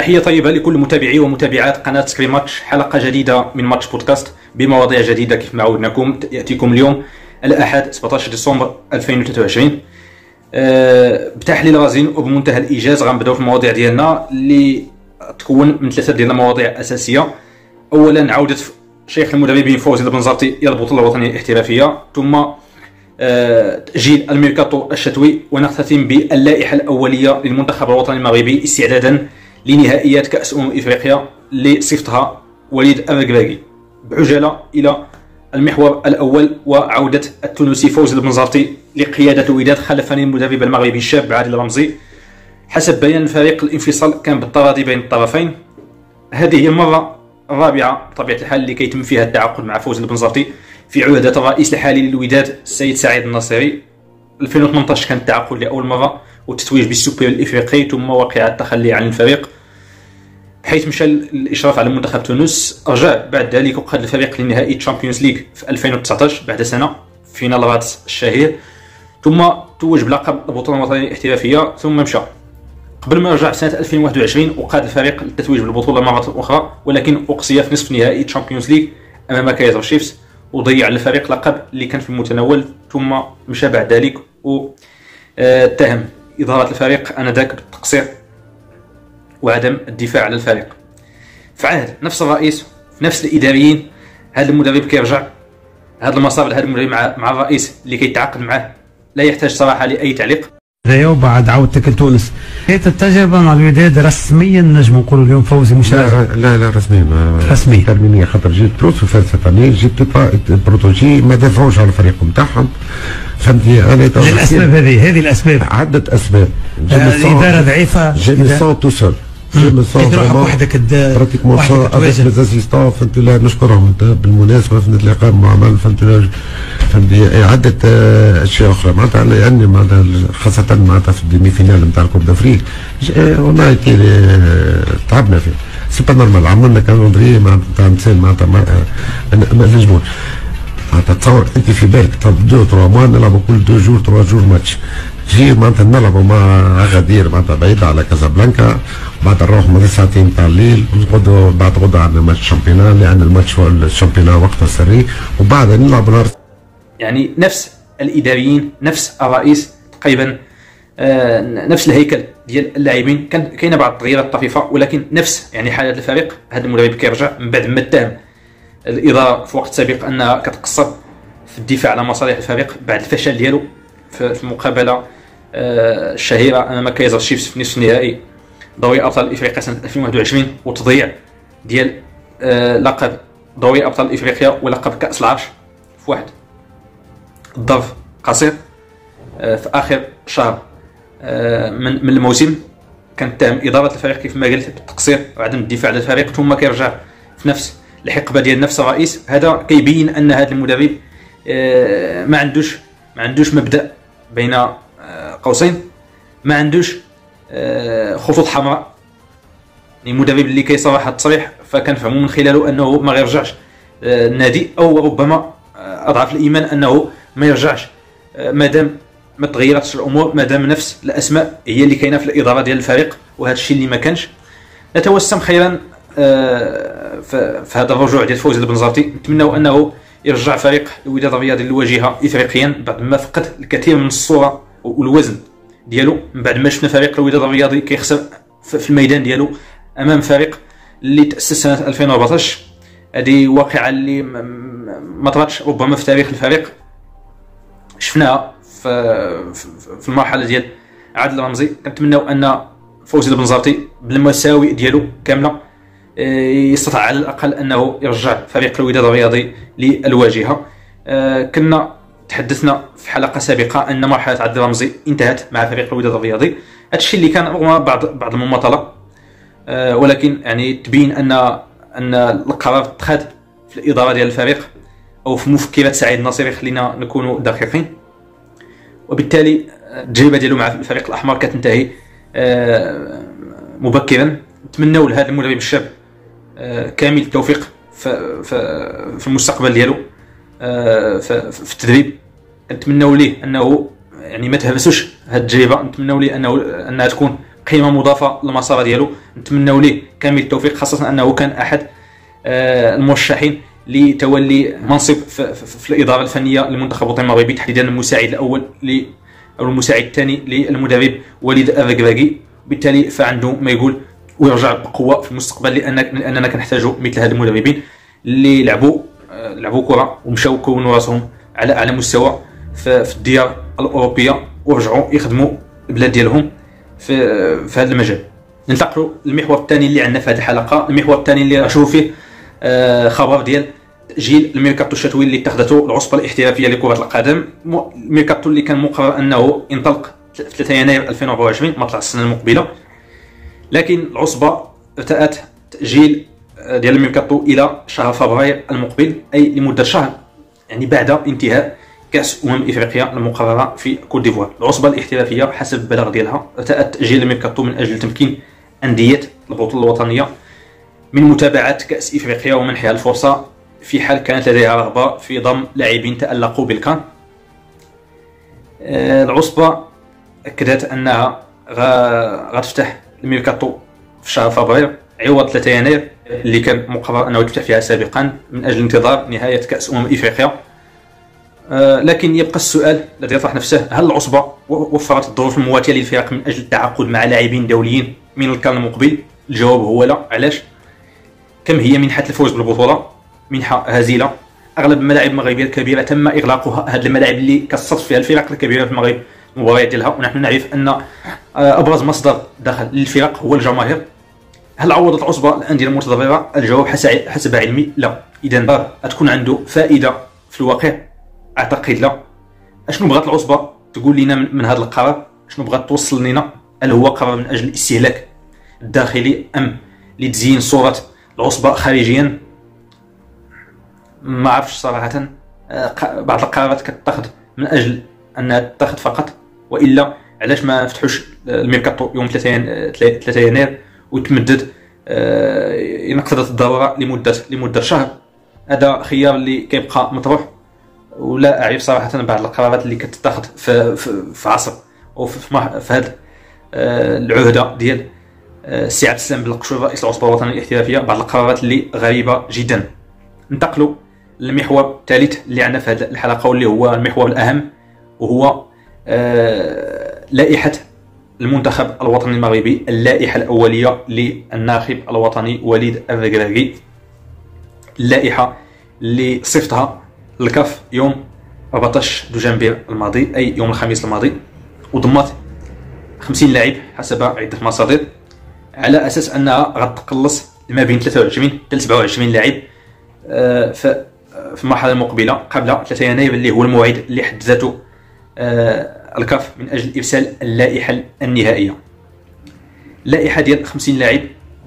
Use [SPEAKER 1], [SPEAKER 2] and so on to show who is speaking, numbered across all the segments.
[SPEAKER 1] تحية طيبة لكل متابعي ومتابعات قناة سكري ماتش حلقة جديدة من ماتش بودكاست بمواضيع جديدة كيف ما عودناكم يأتيكم اليوم الأحد 17 ديسمبر 2023 أه بتحليل رزين وبمنتهى الإيجاز غنبدأو في المواضيع ديالنا اللي تكون من ثلاثة ديال المواضيع أساسية. أولا عودة شيخ المدربين فوزي البنزرتي إلى البطولة الوطنية الاحترافية. ثم أه تأجيل الميركاتو الشتوي ونختتم باللائحة الأولية للمنتخب الوطني المغربي استعدادا لنهائيات كأس أمم إفريقيا اللي صفتها وليد الركراكي بعجالة إلى المحور الأول وعودة التونسي فوز البنزرتي لقيادة الوداد خلفا المدرب المغربي الشاب عادل رمزي. حسب بيان الفريق الانفصال كان بالتراضي بين الطرفين. هذه هي المرة الرابعة بطبيعة الحال اللي كيتم فيها التعاقد مع فوز البنزرتي في عهدة الرئيس الحالي للوداد السيد سعيد الناصري 2018 كان التعاقد لأول مرة. والتتويج بالسوبر الإفريقي ثم وقع التخلي عن الفريق حيث مشى الإشراف على منتخب تونس رجع بعد ذلك وقاد الفريق لنهائي Champions League في 2019 بعد سنة finale رادس الشهير. ثم توج بلقب البطولة الوطنية الاحترافية ثم مشى. قبل ما يرجع في سنة 2021 وقاد الفريق للتتويج بالبطولة مرة أخرى ولكن أقصي في نصف نهائي Champions League أمام كايزر شيفز وضيع الفريق لقب اللي كان في المتناول ثم مشى بعد ذلك واتهم إدارة الفريق آنذاك بالتقصير وعدم الدفاع على الفريق. في عهد نفس الرئيس نفس الإداريين هذا المدرب كيرجع. هذا المسار لهذا المدرب مع مع الرئيس اللي كيتعاقد معاه لا يحتاج صراحة لأي تعليق.
[SPEAKER 2] وبعد عودتك لتونس. كانت التجربه مع الوداد رسميا نجم نقولوا اليوم فوزي مش
[SPEAKER 3] لا لا لا رسميا.
[SPEAKER 2] رسميا.
[SPEAKER 3] ترمينيا خاطر جيت تونس في ثانية جيت protéger ما دافعوش على الفريق نتاعهم فهمتني؟
[SPEAKER 2] أنا الاسباب هذه هذه الأسباب.
[SPEAKER 3] عدة أسباب.
[SPEAKER 2] الاداره ضعيفة.
[SPEAKER 3] je me sens tout
[SPEAKER 2] seul سون تروح وحدك
[SPEAKER 3] avec les assistants فهمت نشكرهم. بالمناسبة في اللقاء معمل فهمت فهمتني عدة أشياء أخرى. معناتها لاني معناتها خاصة معناتها في ال demi-finale نتاع ال Coupe d'Afrique والله تعبنا فيه. سي با نورمال. عملنا كالوندري معناتها مثال معناتها ما نجموش. معناتها تصور أنت في بالك. دو تروا موا نلعبوا كل دو جور تروا جور ماتش. جي معناتها نلعبوا مع غدير معناتها بعيد على كازابلانكا. بعد نروح من ساعتين تاع الليل ونقعدوا بعد غدا عندنا ماتش شامبيونان لأن الماتش الشامبيونان وقتها سري وبعد نلعب نهار
[SPEAKER 1] يعني نفس الإداريين نفس الرئيس تقريبا آه نفس الهيكل ديال اللاعبين. كان كاينة بعض التغييرات طفيفه ولكن نفس يعني حالة الفريق. هذا المدرب كيرجع من بعد ما اتهم الإدارة في وقت سابق أنها كتقصر في الدفاع على مصالح الفريق بعد الفشل ديالو في المقابلة آه الشهيرة أمام كايزر شيفز في نصف النهائي. دوري أبطال إفريقيا سنة 2021 وتضييع ديال آه لقب دوري أبطال إفريقيا ولقب كأس العرش في واحد. الظرف قصير آه في آخر شهر آه من من الموسم كنتهم إدارة الفريق كيف ما قلت بالتقصير وعدم الدفاع على الفريق ثم كيرجع في نفس الحقبة ديال نفس الرئيس. هذا كيبين أن هذا المدرب ما عندوش ما عندوش مبدأ بين قوسين ما عندوش خطوط حمراء. المدرب اللي كيصرح هذا التصريح فكنفهموا من خلاله أنه ما غيرجعش. النادي أو ربما أضعف الإيمان أنه ما يرجعش. مادام ما تغيرتش الأمور مادام نفس الأسماء هي اللي كاينة في الإدارة ديال الفريق وهذا الشيء اللي ما كانش. نتوسم خيرا في هذا الرجوع ديال فوزي البنزرتي نتمنوا أنه يرجع فريق الوداد الرياضي للواجهه افريقيا بعد ما فقد الكثير من الصورة والوزن. ديالو من بعد ما شفنا فريق الوداد الرياضي كيخسر في الميدان ديالو أمام فريق اللي تأسس سنة 2014 هذه واقعة اللي ما طراتش ربما في تاريخ الفريق. شفناها في في المرحلة ديال عادل رمزي. كنتمناو أن فوزي البنزرتي بالمساوئ ديالو كاملة يستطيع على الأقل أنه يرجع فريق الوداد الرياضي للواجهة. كنا تحدثنا في حلقة سابقة أن مرحلة عادل رمزي انتهت مع فريق الوداد الرياضي. هذا الشيء اللي كان رغم بعض بعض المماطلة ولكن يعني تبين ان أن القرار اتخذ في الإدارة ديال الفريق أو في مفكرة سعيد الناصري خلينا نكونوا دقيقين. وبالتالي التجربة ديالو مع الفريق الأحمر كتنتهي مبكرا. نتمنوا لهذا المدرب الشاب كامل التوفيق في, في المستقبل ديالو في التدريب. نتمنوا ليه انه يعني ما تهرسوش هذه التجربة. نتمنوا ليه انه انها تكون قيمة مضافة للمسار ديالو. نتمنوا ليه كامل التوفيق خاصة انه كان احد آه، المرشحين لتولي منصب في, في, في الإدارة الفنية للمنتخب الوطني المغربي تحديدا المساعد الأول أو المساعد الثاني للمدرب وليد الركراكي بالتالي فعنده ما يقول ويرجع بقوة في المستقبل لأن لأننا كنحتاجوا مثل هاد المدربين اللي لعبوا آه، لعبوا كرة ومشاو كونوا راسهم على اعلى مستوى في, الديار الأوروبية ورجعوا يخدموا البلاد ديالهم في في هذا المجال. ننتقلوا للمحور الثاني اللي عندنا في هذه الحلقة. المحور الثاني اللي نشوفوا فيه آه، خبر ديال تأجيل الميركاتو الشتوي اللي اتخذته العصبة الاحترافية لكرة القدم. الميركاتو اللي كان مقرر أنه ينطلق في 3 يناير 2024 مطلع السنة المقبلة. لكن العصبة ارتأت تأجيل آه، ديال الميركاتو إلى شهر فبراير المقبل أي لمدة شهر يعني بعد انتهاء كأس أمم إفريقيا المقررة في كوت ديفوار. العصبة الاحترافية حسب البلاغ ديالها ارتأت تأجيل الميركاتو من أجل تمكين أندية البطوله الوطنية من متابعة كأس إفريقيا ومنحها الفرصة في حال كانت لديها رغبة في ضم لاعبين تألقوا بالكان. آه، العصبة أكدت أنها غتفتح الميركاتو في شهر فبراير عوض 3 يناير اللي كان مقرر أنه يفتح فيها سابقا من أجل انتظار نهاية كأس أمم إفريقيا. لكن يبقى السؤال الذي يطرح نفسه هل العصبة وفرت الظروف المواتية للفرق من أجل التعاقد مع لاعبين دوليين من الكان المقبل؟ الجواب هو لا. علاش؟ كم هي منحه الفوز بالبطولة؟ منحه هزيلة. أغلب الملاعب المغربية الكبيرة تم إغلاقها. هذه الملاعب اللي كصدف فيها الفرق الكبيرة في المغرب المباريات ديالها. ونحن نعرف أن آه، أبرز مصدر دخل للفرق هو الجماهير. هل عوضت العصبة الأندية المتضررة؟ الجواب حسب علمي لا. اذا تكون عنده فائدة في الواقع. أعتقد لا. أشنو بغات العصبة؟ تقول لنا من هذا القرار؟ شنو بغات توصل لنا هل هو قرار من أجل الاستهلاك الداخلي أم لتزيين صورة العصبة خارجيا؟ ما عرفتش صراحة. آه، بعض القرارات كتاخذ من أجل انها تتخذ فقط وإلا علاش ما فتحوش الميركاتو يوم 3 يناير وتمدد آه، ينقضت الضرورة لمده لمدة شهر؟ هذا خيار اللي كيبقى مطروح. ولا اعرف صراحة بعض القرارات اللي كتتاخذ في, في, في عصر أو في, هذا آه، العهدة ديال السي عبد السلام بن رئيس العصبة الوطنية الاحترافية. بعض القرارات اللي غريبة جدا. ننتقلوا للمحور الثالث اللي عندنا في هذه الحلقة واللي هو المحور الأهم وهو آه، لائحة المنتخب الوطني المغربي اللائحة الأولية للناخب الوطني وليد الركراكي اللائحة اللي صفتها الكاف يوم 14 دجنبر الماضي أي يوم الخميس الماضي وضمت 50 لاعب حسب عدة مصادر على أساس أنها غتقلص ما بين 23 حتى 27 لاعب آه، في المرحله المقبله قبل 3 يناير اللي هو الموعد اللي حد ذاته آه، الكاف من أجل إرسال اللائحة النهائية. اللائحه ديال 50 لاعب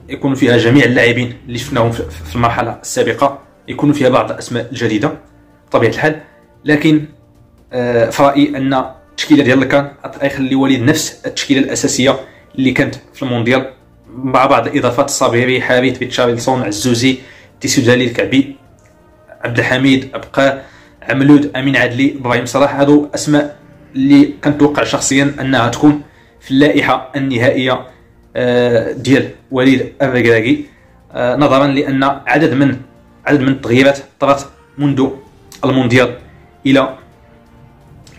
[SPEAKER 1] يكون فيها جميع اللاعبين اللي شفناهم في المرحلة السابقة يكون فيها بعض الأسماء الجديدة. بطبيعة الحال. لكن آه، في رايي أن التشكيلة ديال الكان غيخلي وليد نفس التشكيلة الأساسية اللي كانت في المونديال مع بعض الإضافات الصابيري حارث بيتشارلسون عزوزي تيسودالي الكعبي عبد الحميد أبقى عملود أمين عدلي إبراهيم صلاح. هذو أسماء اللي كنتوقع شخصيا أنها تكون في اللائحة النهائية آه، ديال وليد الركراكي آه، نظرا لأن عدد من عدد من التغييرات طرات منذ المونديال إلى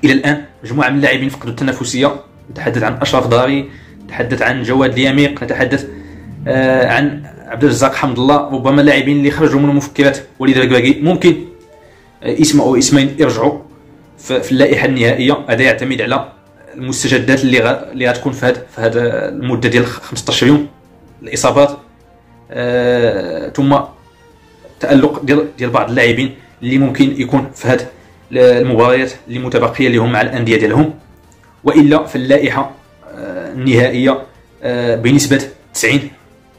[SPEAKER 1] إلى الآن مجموعة من اللاعبين فقدوا التنافسيه نتحدث عن أشرف داري نتحدث عن جواد دياميق نتحدث آه عن عبد الرزاق حمد الله ربما اللاعبين اللي خرجوا من مفكرات وليد الركراكي ممكن آه اسم أو اسمين يرجعوا في اللائحة النهائية. هذا يعتمد على المستجدات اللي اللي غتكون في هذا في هذا المدة ديال 15 يوم. الإصابات آه ثم تألق ديال ديال بعض اللاعبين اللي ممكن يكون في هذه المباريات اللي متبقية اللي هم مع الأندية ديالهم وإلا في اللائحة آه النهائية آه بنسبة 90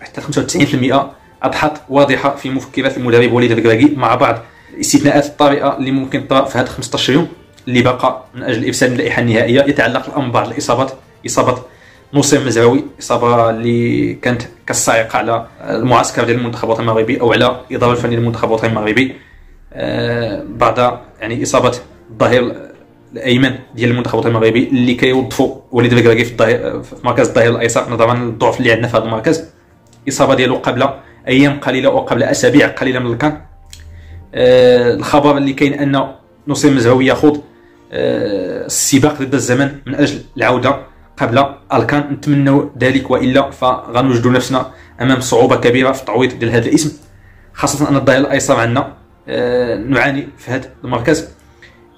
[SPEAKER 1] حتى 95% أضحت واضحة في مفكرات المدرب وليد الكراكي مع بعض الاستثناءات الطارئه اللي ممكن تطرا في هذه 15 يوم اللي بقى من أجل إرسال اللائحة النهائية يتعلق الامر ببعض الإصابات إصابة نصير مزراوي إصابة اللي كانت كالصاعقه على المعسكر ديال المنتخب الوطني المغربي أو على الاداره الفنيه للمنتخب الوطني المغربي. بعد يعني إصابة الظهير الأيمن ديال المنتخب المغربي اللي كيوظفوا وليد الكراكي في الظهير في مركز الظهير الأيسر. نظرا للضعف اللي عندنا في هذا المركز. الاصابه ديالو قبل أيام قليلة أو قبل أسابيع قليلة من الكان. آه الخبر اللي كاين أن نصير مزعوي ياخذ آه السباق ضد الزمن من أجل العودة قبل الكان. نتمنوا ذلك وإلا فغنوجدوا نفسنا أمام صعوبة كبيرة في التعويض ديال هذا الاسم خاصة أن الظهير الأيسر عندنا. آه نعاني في هذا المركز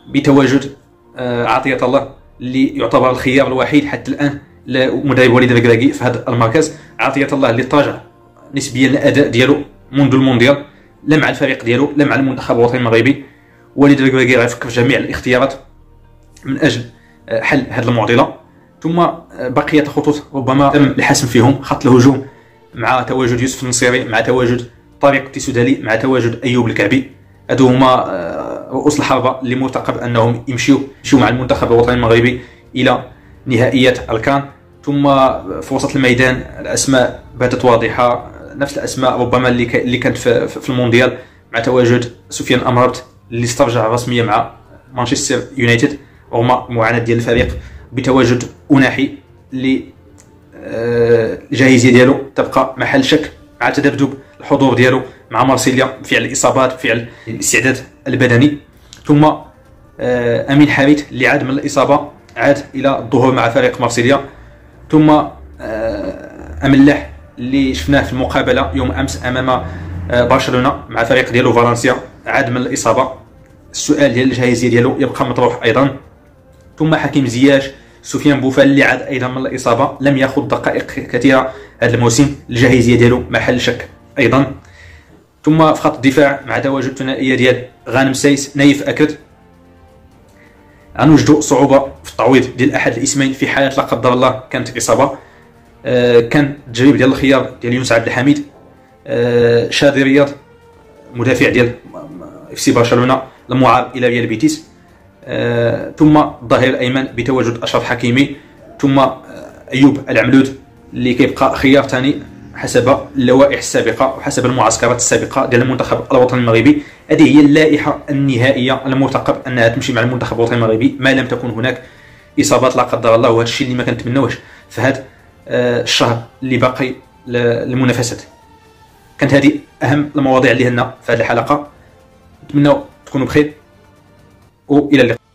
[SPEAKER 1] بتواجد آه عطية الله اللي يعتبر الخيار الوحيد حتى الآن لمدرب وليد الكراكي في هذا المركز. عطية الله اللي تراجع نسبيا الأداء ديالو منذ المونديال لا مع الفريق ديالو لا مع المنتخب الوطني المغربي. وليد الكراكي غيفكر في جميع الاختيارات من أجل آه، حل هذه المعضلة. ثم آه، بقية الخطوط ربما تم الحسم فيهم خط الهجوم مع تواجد يوسف النصيري مع تواجد طارق تيسودالي مع تواجد أيوب الكعبي. هادو هما رؤوس الحربه اللي مرتقب أنهم يمشيو يمشيو مع المنتخب الوطني المغربي إلى نهائيات الكان. ثم في وسط الميدان الأسماء باتت واضحة. نفس الأسماء ربما اللي اللي كانت في, المونديال مع تواجد سفيان امرابط اللي استرجع رسميا مع مانشستر يونايتد رغم المعاناه ديال الفريق بتواجد أناحي اللي آه، الجاهزية ديالو تبقى محل شك مع تذبذب الحضور ديالو. مع مارسيليا فعل الإصابات فعل الاستعداد البدني. ثم آه، أمين حامد اللي عاد من الإصابة عاد إلى الظهور مع فريق مارسيليا. ثم آه، املاح اللي شفناه في المقابلة يوم أمس أمام برشلونة مع فريق ديالو فالنسيا عاد من الإصابة. السؤال ديال الجاهزيه ديالو يبقى مطروح أيضا. ثم حكيم زياش سفيان بوفال اللي عاد أيضا من الإصابة لم يأخذ دقائق كثيرة هذا الموسم. الجاهزيه ديالو محل شك أيضا. ثم في خط الدفاع مع تواجد ثنائيه ديال غانم سيس نايف أكد. غنوجدوا صعوبة في التعويض ديال أحد الإسمين في حاله لا قدر الله كانت اصابه آه كان التجريب ديال الخيار ديال يونس عبد الحميد. آه شادي رياض مدافع ديال إف سي برشلونة المعار إلى ريال بيتيس. آه، ثم الظهير الأيمن بتواجد أشرف حكيمي. ثم آه، أيوب العملود اللي كيبقى خيار ثاني. حسب اللوائح السابقة وحسب المعسكرات السابقة ديال المنتخب الوطني المغربي. هذه هي اللائحة النهائية المرتقب أنها تمشي مع المنتخب الوطني المغربي ما لم تكن هناك إصابات لا قدر الله وهذا الشيء اللي ما كنتمناوش في هذا آه، الشهر اللي باقي للمنافسات. كانت هذه أهم المواضيع اللي هنا في هذه الحلقة. نتمنى تكونوا بخير. وإلى اللقاء.